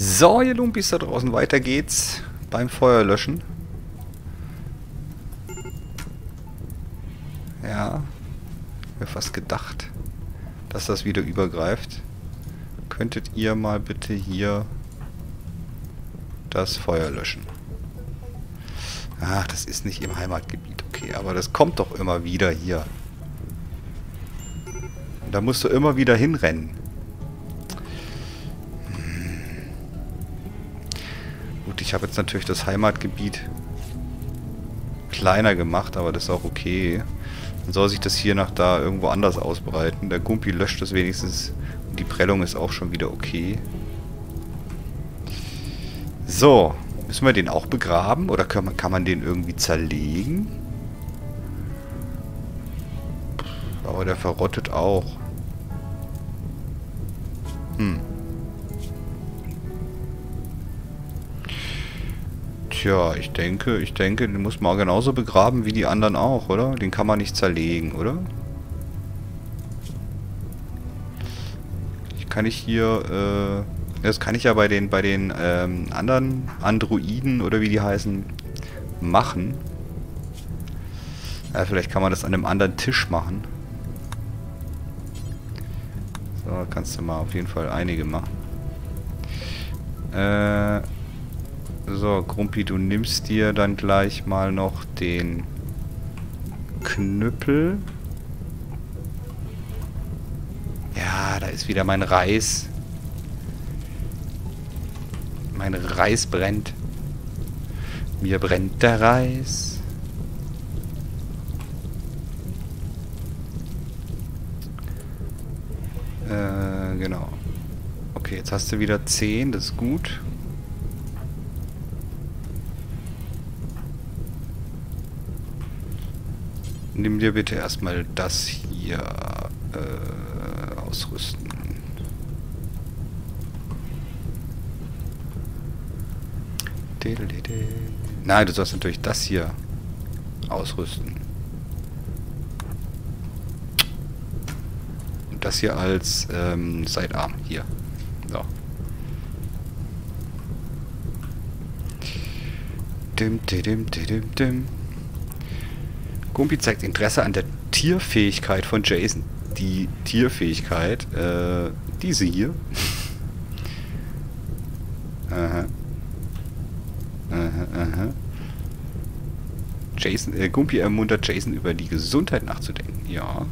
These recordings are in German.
So, ihr Lumpis da draußen, weiter geht's beim Feuerlöschen. Ja, mir fast gedacht, dass das wieder übergreift. Könntet ihr mal bitte hier das Feuer löschen? Ach, das ist nicht im Heimatgebiet, okay, aber das kommt doch immer wieder hier. Da musst du immer wieder hinrennen. Gut, ich habe jetzt natürlich das Heimatgebiet kleiner gemacht, aber das ist auch okay. Dann soll sich das hier nach da irgendwo anders ausbreiten. Der Gumpi löscht das wenigstens. Und die Prellung ist auch schon wieder okay. So. Müssen wir den auch begraben? Oder kann man, kann man den irgendwie zerlegen? Aber der verrottet auch. Hm. Tja, ich denke, ich denke, den muss man genauso begraben wie die anderen auch, oder? Den kann man nicht zerlegen, oder? Ich kann ich hier, äh, das kann ich ja bei den, bei den ähm, anderen Androiden oder wie die heißen, machen. Ja, vielleicht kann man das an einem anderen Tisch machen. So, kannst du mal auf jeden Fall einige machen. Äh, so, Grumpi, du nimmst dir dann gleich mal noch den Knüppel. Ja, da ist wieder mein Reis. Mein Reis brennt. Mir brennt der Reis. Äh, genau. Okay, jetzt hast du wieder 10, das ist gut. Nimm dir bitte erstmal das hier äh, ausrüsten. Nein, du sollst natürlich das hier ausrüsten. Und das hier als ähm, Sidearm. Hier. So. Dim, dim, dim, dim, dim. Gumpi zeigt Interesse an der Tierfähigkeit von Jason. Die Tierfähigkeit, äh, diese hier. aha. Aha, aha. Äh, Gumpi ermuntert Jason über die Gesundheit nachzudenken. Ja.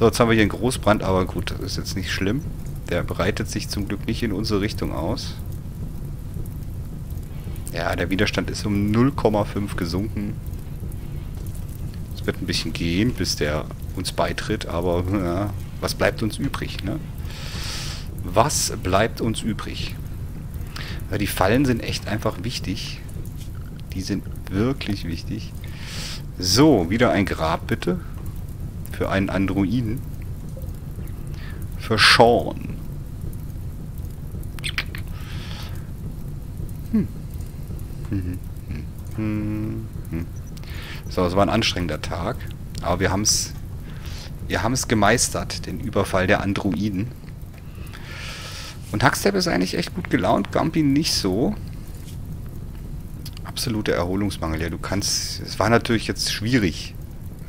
So, jetzt haben wir hier einen Großbrand, aber gut, das ist jetzt nicht schlimm. Der breitet sich zum Glück nicht in unsere Richtung aus. Ja, der Widerstand ist um 0,5 gesunken wird ein bisschen gehen, bis der uns beitritt, aber ja, was bleibt uns übrig, ne? Was bleibt uns übrig? Ja, die Fallen sind echt einfach wichtig. Die sind wirklich wichtig. So, wieder ein Grab bitte. Für einen Androiden. Für Sean. Hm. Hm. Hm. Hm. So, es war ein anstrengender Tag. Aber wir haben es wir haben es gemeistert, den Überfall der Androiden. Und Huckstep ist eigentlich echt gut gelaunt, Gumpy nicht so. Absoluter Erholungsmangel. Ja, du kannst... Es war natürlich jetzt schwierig,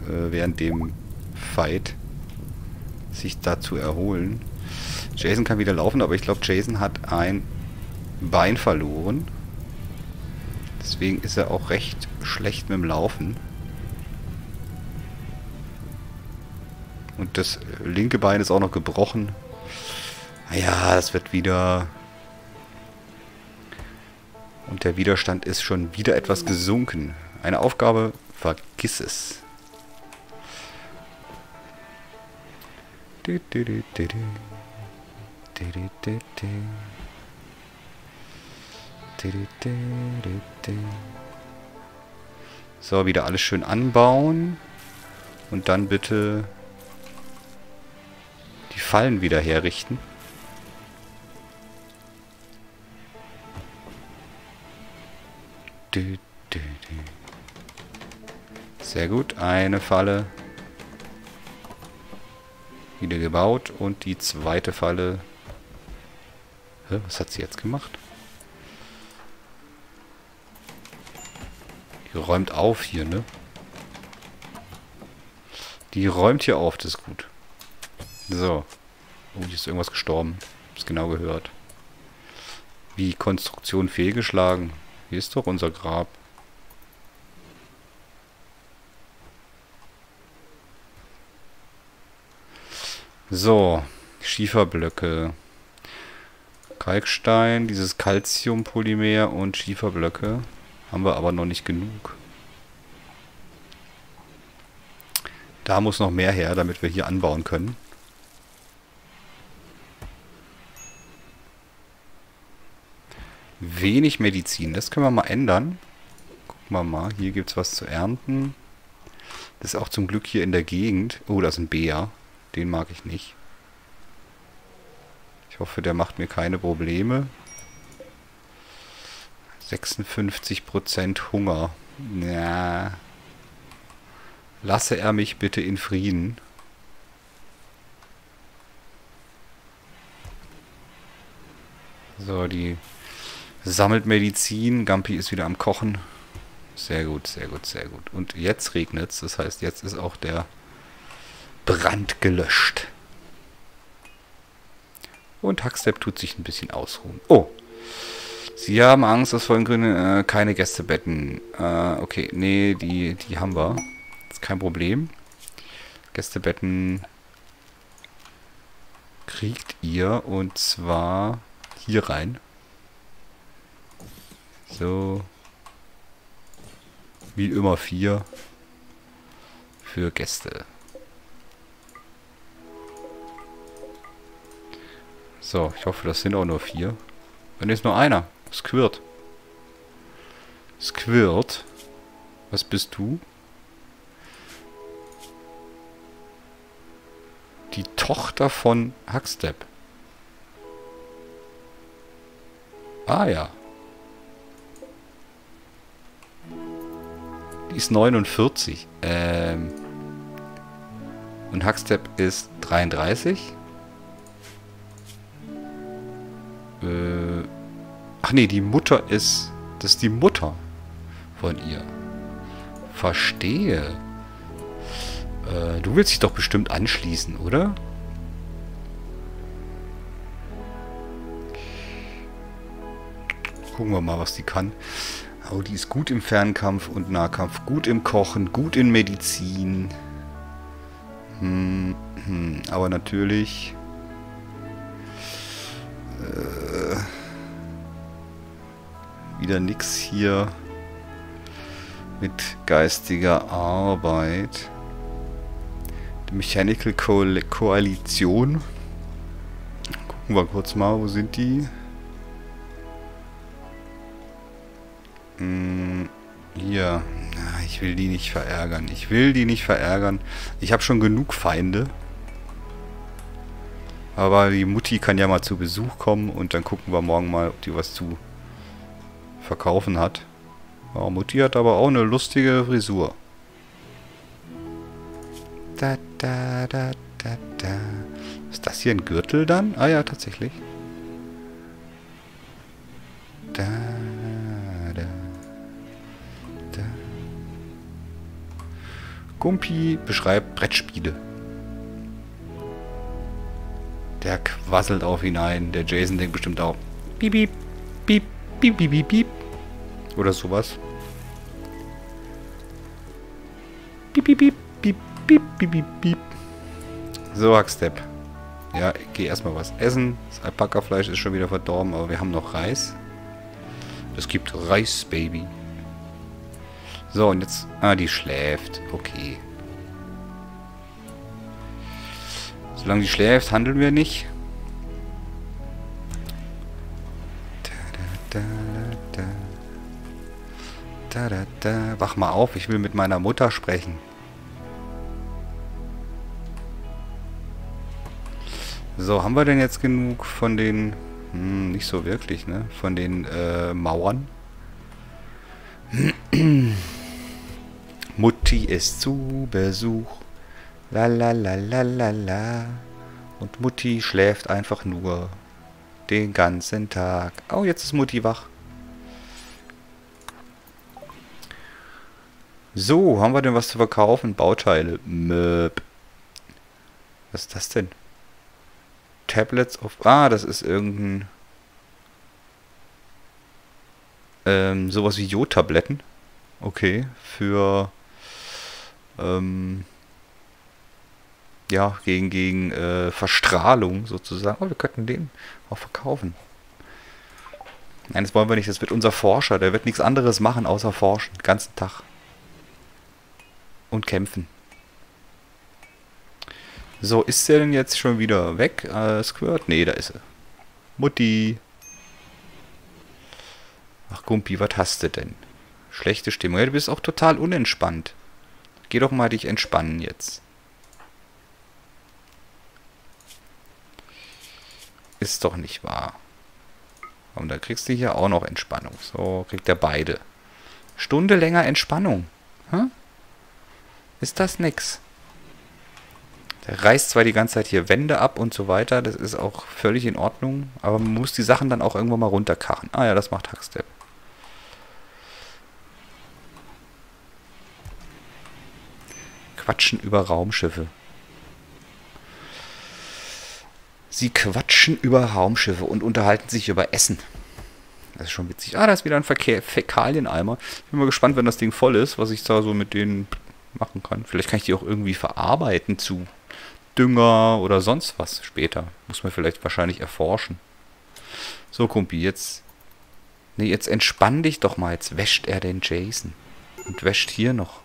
äh, während dem Fight sich da zu erholen. Jason kann wieder laufen, aber ich glaube, Jason hat ein Bein verloren. Deswegen ist er auch recht schlecht mit dem Laufen. Und das linke Bein ist auch noch gebrochen. Naja, das wird wieder... Und der Widerstand ist schon wieder etwas gesunken. Eine Aufgabe, vergiss es. So, wieder alles schön anbauen. Und dann bitte Fallen wieder herrichten. Sehr gut, eine Falle wieder gebaut und die zweite Falle Hä, was hat sie jetzt gemacht? Die räumt auf hier, ne? Die räumt hier auf, das ist gut. So. Oh, hier ist irgendwas gestorben. Hab's genau gehört. Wie Konstruktion fehlgeschlagen. Hier ist doch unser Grab. So, Schieferblöcke. Kalkstein, dieses Calciumpolymer und Schieferblöcke. Haben wir aber noch nicht genug. Da muss noch mehr her, damit wir hier anbauen können. Wenig Medizin, das können wir mal ändern. Gucken wir mal, hier gibt es was zu ernten. Das ist auch zum Glück hier in der Gegend. Oh, da ist ein Bär. Den mag ich nicht. Ich hoffe, der macht mir keine Probleme. 56% Hunger. Ja. Lasse er mich bitte in Frieden. So, die sammelt Medizin. Gampi ist wieder am Kochen. Sehr gut, sehr gut, sehr gut. Und jetzt regnet es. Das heißt, jetzt ist auch der Brand gelöscht. Und Hackstep tut sich ein bisschen ausruhen. Oh, Sie haben Angst aus vollen Gründen, äh, keine Gästebetten. Äh, okay, nee, die, die haben wir. Ist kein Problem. Gästebetten kriegt ihr und zwar hier rein. So. Wie immer vier für Gäste. So, ich hoffe, das sind auch nur vier. Wenn ist nur einer. Squirt. Squirt. Was bist du? Die Tochter von Huckstep. Ah ja. Ist 49. Ähm. Und Huckstep ist 33. Äh. Ach nee, die Mutter ist... Das ist die Mutter von ihr. Verstehe. Äh, du willst dich doch bestimmt anschließen, oder? Gucken wir mal, was die kann. Die ist gut im Fernkampf und Nahkampf, gut im Kochen, gut in Medizin. Hm, hm, aber natürlich... Äh, wieder nichts hier mit geistiger Arbeit. Die Mechanical Ko Koalition. Gucken wir kurz mal, wo sind die? Hm, hier. Ich will die nicht verärgern. Ich will die nicht verärgern. Ich habe schon genug Feinde. Aber die Mutti kann ja mal zu Besuch kommen und dann gucken wir morgen mal, ob die was zu verkaufen hat. Ja, Mutti hat aber auch eine lustige Frisur. Da, da, da, da, da. Ist das hier ein Gürtel dann? Ah ja, tatsächlich. Gumpi beschreibt Brettspiele. Der quasselt auf hinein. Der Jason denkt bestimmt auch. Piep, piep, piep, piep, piep, piep. Oder sowas. Piep, piep, piep, piep, piep, piep, piep. So, Hackstep. Ja, ich geh erstmal was essen. Das Alpaka-Fleisch ist schon wieder verdorben, aber wir haben noch Reis. Es gibt Reis, Baby. So, und jetzt... Ah, die schläft. Okay. Solange die schläft, handeln wir nicht. Da, da, da. Wach mal auf, ich will mit meiner Mutter sprechen. So, haben wir denn jetzt genug von den... Hm, nicht so wirklich, ne? Von den äh, Mauern. Mutti ist zu Besuch. La la la la la la. Und Mutti schläft einfach nur. Den ganzen Tag. Oh, jetzt ist Mutti wach. So, haben wir denn was zu verkaufen? Bauteile. Möp. Was ist das denn? Tablets of... Ah, das ist irgendein... Ähm, sowas wie Jodtabletten. Okay, für... Ähm, ja, gegen, gegen äh, Verstrahlung sozusagen. Oh, wir könnten den auch verkaufen. Nein, das wollen wir nicht. Das wird unser Forscher. Der wird nichts anderes machen, außer forschen. Den ganzen Tag. Und kämpfen. So, ist der denn jetzt schon wieder weg? Äh, Squirt? Nee, da ist er. Mutti. Ach, Gumpi, was hast du denn? Schlechte Stimmung. Ja, du bist auch total unentspannt. Geh doch mal dich entspannen jetzt. Ist doch nicht wahr. Und da kriegst du hier auch noch Entspannung. So, kriegt er beide. Stunde länger Entspannung. Hm? Ist das nix? Der reißt zwar die ganze Zeit hier Wände ab und so weiter. Das ist auch völlig in Ordnung. Aber man muss die Sachen dann auch irgendwann mal runterkarren. Ah ja, das macht Hackstep. Quatschen über Raumschiffe. Sie quatschen über Raumschiffe und unterhalten sich über Essen. Das ist schon witzig. Ah, da ist wieder ein Verkehr Fäkalieneimer. Ich bin mal gespannt, wenn das Ding voll ist, was ich da so mit denen machen kann. Vielleicht kann ich die auch irgendwie verarbeiten zu Dünger oder sonst was später. Muss man vielleicht wahrscheinlich erforschen. So, Kumpi, jetzt... Nee, jetzt entspann dich doch mal. Jetzt wäscht er den Jason. Und wäscht hier noch.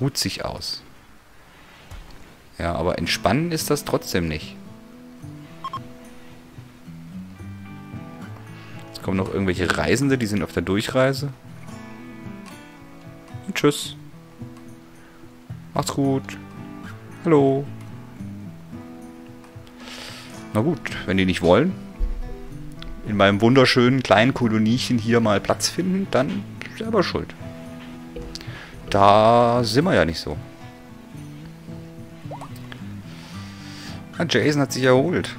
Ruht sich aus. Ja, aber entspannen ist das trotzdem nicht. Jetzt kommen noch irgendwelche Reisende, die sind auf der Durchreise. Und tschüss. Macht's gut. Hallo. Na gut, wenn die nicht wollen, in meinem wunderschönen kleinen Koloniechen hier mal Platz finden, dann selber schuld. Da sind wir ja nicht so. Ja, Jason hat sich erholt.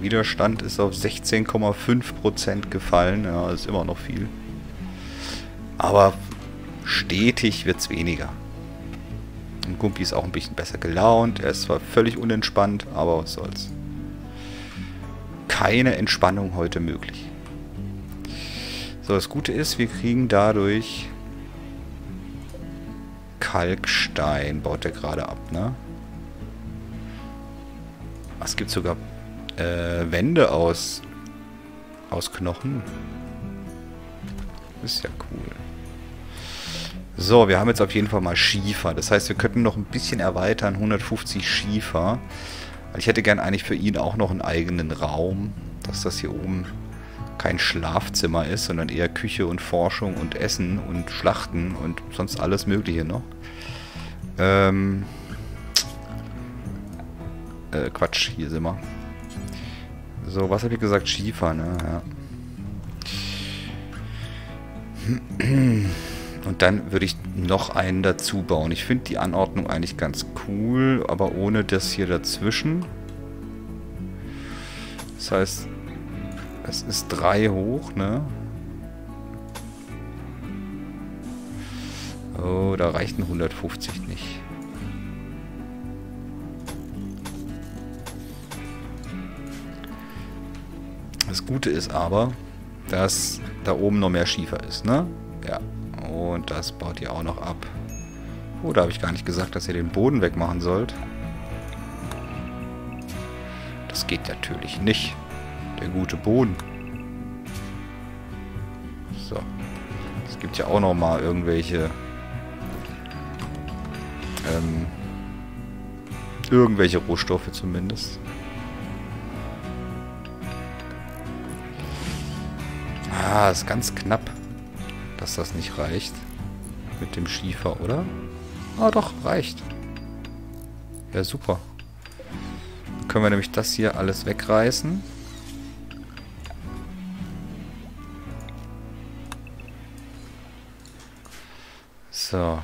Widerstand ist auf 16,5% gefallen. Ja, ist immer noch viel. Aber stetig wird es weniger. Und Gumpi ist auch ein bisschen besser gelaunt. Er ist zwar völlig unentspannt, aber was soll's. Keine Entspannung heute möglich. So, das Gute ist, wir kriegen dadurch Kalkstein, baut er gerade ab, ne? Es gibt sogar äh, Wände aus, aus Knochen. Ist ja cool. So, wir haben jetzt auf jeden Fall mal Schiefer. Das heißt, wir könnten noch ein bisschen erweitern. 150 Schiefer. Ich hätte gern eigentlich für ihn auch noch einen eigenen Raum. Dass das hier oben kein Schlafzimmer ist, sondern eher Küche und Forschung und Essen und Schlachten und sonst alles Mögliche noch. Ähm... Äh, Quatsch, hier sind wir. So, was habe ich gesagt? Schiefer, ne? Ja. Und dann würde ich noch einen dazu bauen. Ich finde die Anordnung eigentlich ganz cool, aber ohne das hier dazwischen. Das heißt, es ist drei hoch, ne? Oh, da reichten 150 nicht. Das Gute ist aber, dass da oben noch mehr Schiefer ist, ne? Ja. Und das baut ihr auch noch ab. Oh, da habe ich gar nicht gesagt, dass ihr den Boden wegmachen sollt. Das geht natürlich nicht. Der gute Boden. So. Es gibt ja auch noch mal irgendwelche... Ähm, irgendwelche Rohstoffe zumindest. Ah, ist ganz knapp dass das nicht reicht. Mit dem Schiefer, oder? Ah, doch, reicht. Ja, super. Dann können wir nämlich das hier alles wegreißen. So.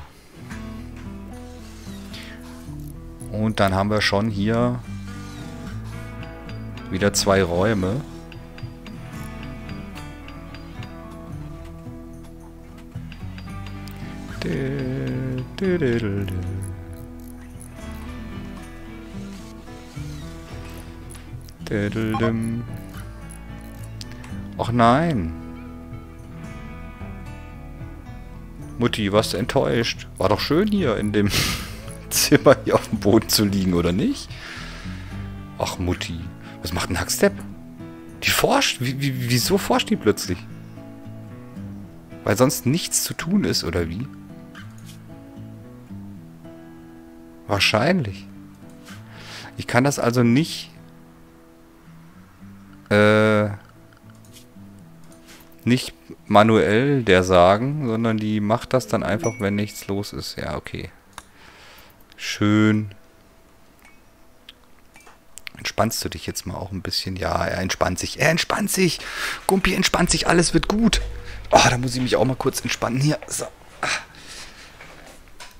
Und dann haben wir schon hier wieder zwei Räume. Ach nein. Mutti, warst du enttäuscht? War doch schön hier in dem Zimmer hier auf dem Boden zu liegen, oder nicht? Ach Mutti, was macht ein Hackstep? Die forscht? Wie, wie, wieso forscht die plötzlich? Weil sonst nichts zu tun ist, oder wie? Wahrscheinlich. Ich kann das also nicht äh, nicht manuell der sagen, sondern die macht das dann einfach, wenn nichts los ist. Ja, okay. Schön. Entspannst du dich jetzt mal auch ein bisschen? Ja, er entspannt sich. Er entspannt sich. Gumpi entspannt sich. Alles wird gut. Oh, da muss ich mich auch mal kurz entspannen. Hier. So.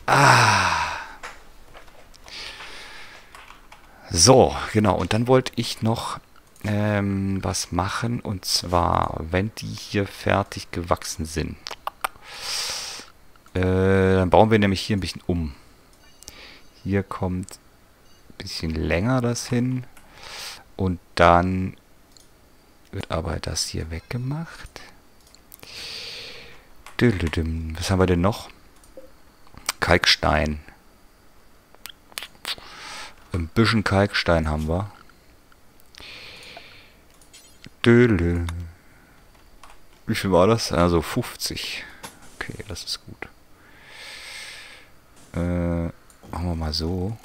Ah. So, genau. Und dann wollte ich noch ähm, was machen. Und zwar, wenn die hier fertig gewachsen sind, äh, dann bauen wir nämlich hier ein bisschen um. Hier kommt ein bisschen länger das hin. Und dann wird aber das hier weggemacht. Was haben wir denn noch? Kalkstein. Ein bisschen Kalkstein haben wir. Dödel. Wie viel war das? Also 50. Okay, das ist gut. Äh, machen wir mal so.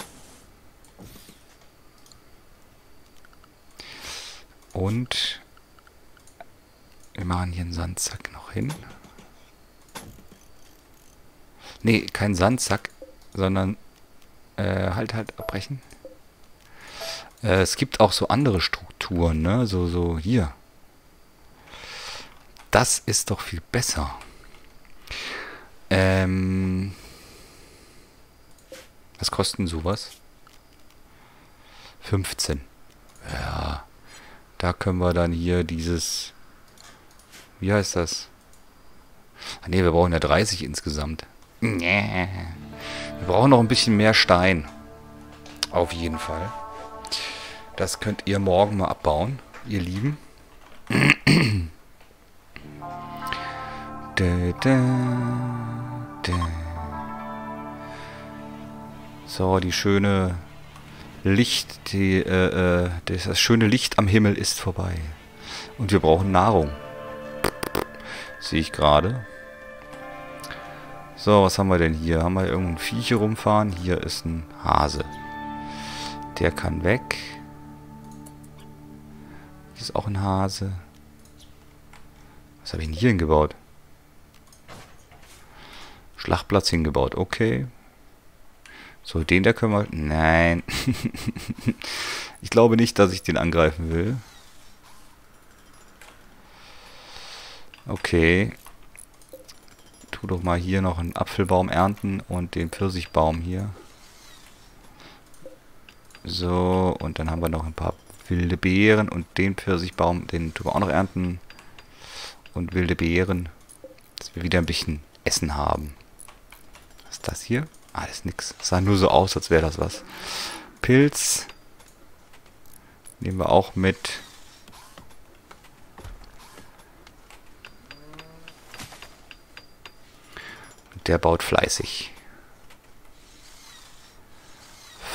Und wir machen hier einen Sandsack noch hin. Ne, kein Sandsack, sondern äh, halt, halt, abbrechen. Äh, es gibt auch so andere Strukturen, ne? So, so hier. Das ist doch viel besser. Ähm. Was kosten sowas? 15. Ja. Da können wir dann hier dieses. Wie heißt das? Ah, ne, wir brauchen ja 30 insgesamt. Nee. Wir brauchen noch ein bisschen mehr Stein. Auf jeden Fall. Das könnt ihr morgen mal abbauen, ihr Lieben. da, da, da. So, die schöne Licht, die, äh, äh, das schöne Licht am Himmel ist vorbei. Und wir brauchen Nahrung. Sehe ich gerade. So, was haben wir denn hier? Haben wir irgendein Viech hier rumfahren? Hier ist ein Hase. Der kann weg. Ist auch ein Hase. Was habe ich denn hier hingebaut? Schlachtplatz hingebaut. Okay. So, den da können wir... Nein. ich glaube nicht, dass ich den angreifen will. Okay. Tu doch mal hier noch einen Apfelbaum ernten und den Pfirsichbaum hier. So, und dann haben wir noch ein paar wilde Beeren und den Pfirsichbaum, den tun wir auch noch ernten. Und wilde Beeren, dass wir wieder ein bisschen Essen haben. Was ist das hier? Ah, das ist nix. Sah nur so aus, als wäre das was. Pilz. Nehmen wir auch mit. Und der baut fleißig.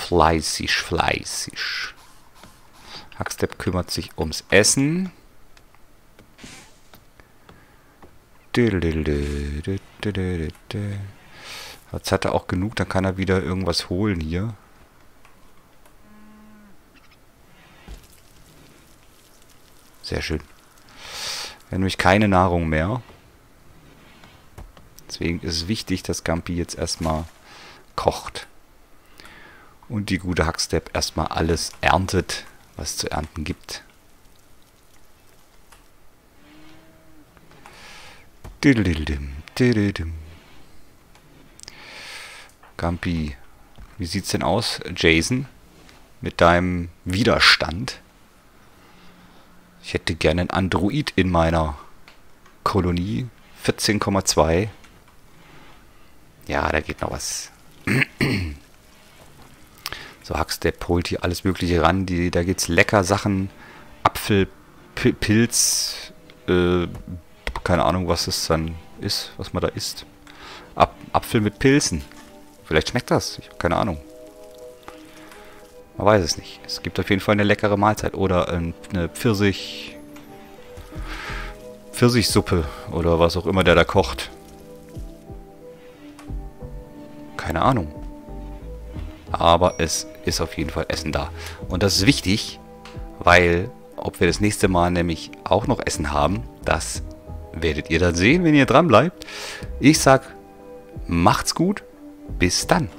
Fleißig, fleißig. Hackstep kümmert sich ums Essen. Jetzt hat er auch genug, dann kann er wieder irgendwas holen hier. Sehr schön. Wir haben nämlich keine Nahrung mehr. Deswegen ist es wichtig, dass Gampi jetzt erstmal kocht. Und die gute Hackstep erstmal alles erntet, was zu ernten gibt. Gampi Wie sieht's denn aus, Jason? Mit deinem Widerstand? Ich hätte gerne einen Android in meiner Kolonie. 14,2. Ja, da geht noch was. so Hackstep holt hier alles mögliche ran. Die, da geht's lecker Sachen. Apfel, Pilz, äh, keine Ahnung, was es dann ist, was man da isst. Ap Apfel mit Pilzen. Vielleicht schmeckt das. Ich habe keine Ahnung. Man weiß es nicht. Es gibt auf jeden Fall eine leckere Mahlzeit. Oder eine Pfirsich... Pfirsichsuppe oder was auch immer der da kocht. Keine Ahnung. Aber es ist auf jeden Fall Essen da. Und das ist wichtig, weil ob wir das nächste Mal nämlich auch noch Essen haben, das werdet ihr dann sehen, wenn ihr dran bleibt. Ich sag, macht's gut, bis dann.